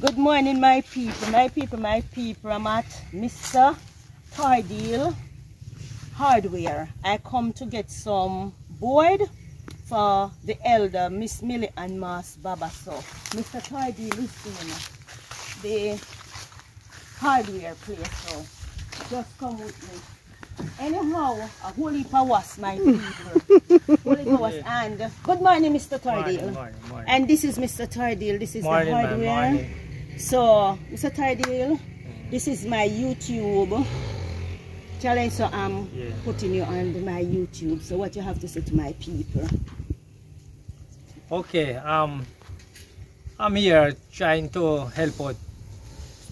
Good morning, my people, my people, my people. I'm at Mr. Tardeil Hardware. I come to get some board for the elder, Miss Milly and Mas Babba. So, Mr. Tardeil is in the hardware place. So, just come with me. Anyhow, a whole heap of was, my people. whole heap of was. And good morning, Mr. Tardeil. Morning, morning, morning. And this is Mr. Tardeil. This is morning, the hardware. So, Mr. Tardeil, this is my YouTube challenge. So I'm Yeah. putting you on my YouTube. So what you have to say to my people? Okay, um, I'm here trying to help out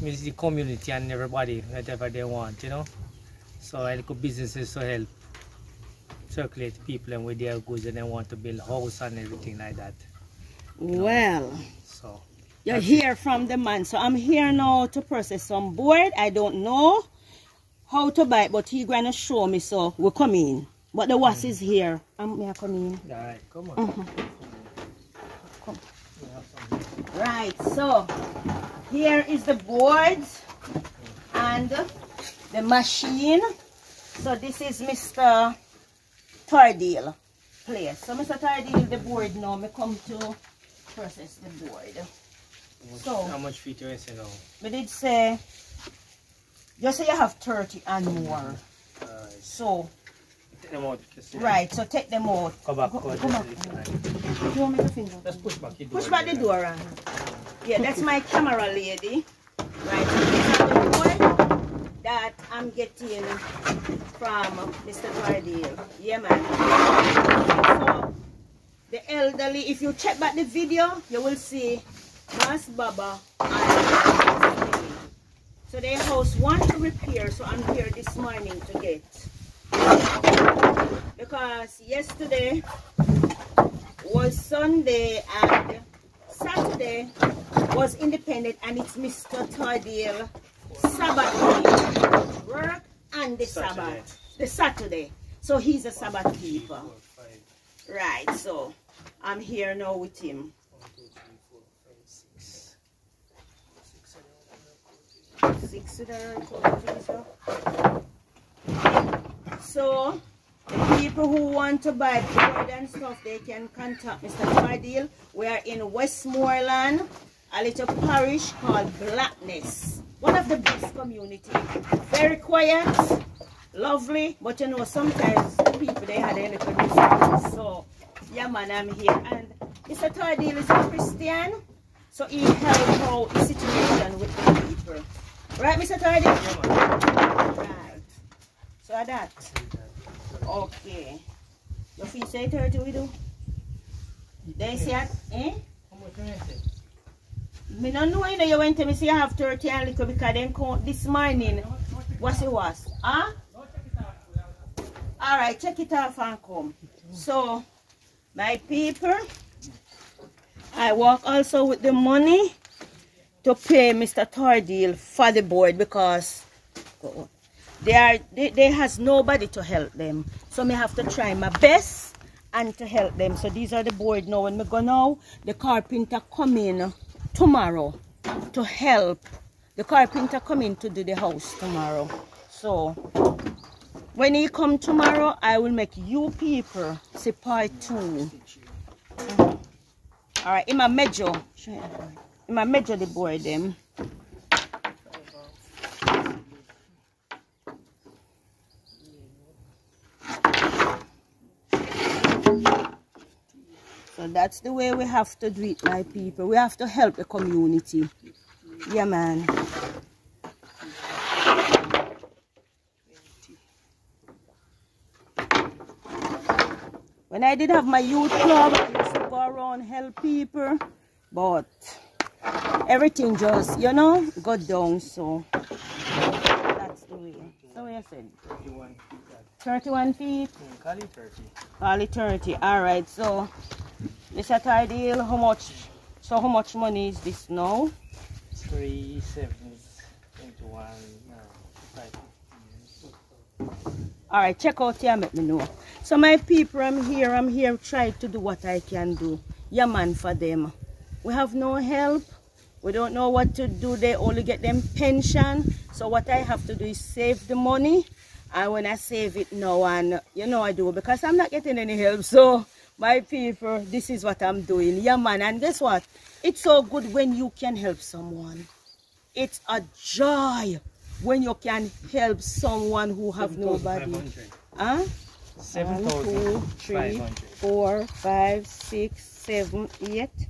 the community and everybody, whatever they want, you know. So I look at businesses to help circulate people and with their goods and they want to build house and everything like that. Well, So you hear from the man. So I'm here now to process some board. I don't know how to buy it, but he going to show me. So we'll come in. But the was is here. Um, may I come in? all right, come on. Mhm. We have Right, so here is the boards and the machine. So this is Mr. Tardeil place. So Mr. Tardeil, the board now, me come to process the board. How much- So- how much feet you say now? We did say, you say you have 30 and more. Mm-hmm. Alright, So, take them out. right, so take them out. Come back. Go- come back. side. You want me to finger? Just push back. your Push back the door on. Yeah, that's my camera lady. Right, so these are the board that I'm getting from Mr. Tardeil. Yeah, man. So, the elderly, if you check back the video, you will see Mas Babba and So their house want to repair, so I'm here this morning to get. Because yesterday was Sunday and Saturday was independent and it's Mr. Tardeil Sabbath. Work and the Saturday. Sabbath. The Saturday. So he's a Sabbath keeper. Right, so I'm here now with him. one, two, three, four, five, six. Six, So the people who want to buy board and stuff, they can contact Mr. Tardeil. We are in Westmoreland, a little parish called Blackness. One of the best community. Very quiet, lovely, but you know, sometimes people they had a little. So, yeah man, I'm here. And Mr. Tardeil is a Christian, so he helped out the situation with the people. Right, Mr. Tardeil? Yeah. Right. So that. Okay. Your fee say 30 we do? They say, eh? How much you? Me no know, you you went to me say you have 30 and little because then count this morning. What's it was? Huh? Alright, check it off and come. So, my people, I work also with the money to pay Mr. Tardeil for the board because they are they, they has nobody to help them. So me have to try my best and to help them. So these are the board now. When me go now, the carpenter come in tomorrow to help. The carpenter come in to do the house tomorrow. So when he come tomorrow, I will make you people see part two. All right, in my measure, my measure the board them. So that's the way we have to do it, my people. We have to help the community. Yeah, man. When I did have my youth club, I used to go around help people, but everything just, you know, go down. So that's the way. So what you said? 31 feet. that. 31 feet. Hmm, Call it 30. Only 30. All right. So, Mr. Tardeil, how much? So, how much money is this now? Three sevens into one. Uh, five. All right. Check out here. Let me know. So, my people, I'm here. I'm here trying to do what I can do. Yeah, man, for them. We have no help. we don't know what to do. They only get them pension. So what i have to do is save the money. And when i save it now and you know i do because i'm not getting any help. So my people this is what i'm doing. Yeah man and guess what? It's so good when you can help someone. It's a joy when you can help someone who have nobody. Huh? Seven one, two, three, four, five, six, seven, eight.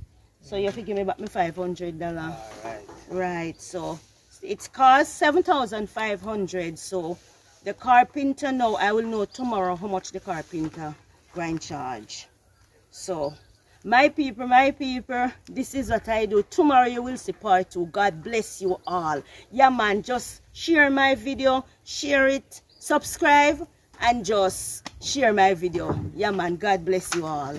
So you have to give me back my five hundred dollar. Alright. Right. So it's cost seven thousand five hundred. So the carpenter now I will know tomorrow how much the carpenter grind charge. So my people, my people, this is what I do. Tomorrow you will see part two. God bless you all. Yeah man, just share my video, share it, subscribe and just share my video. Yeah man, God bless you all.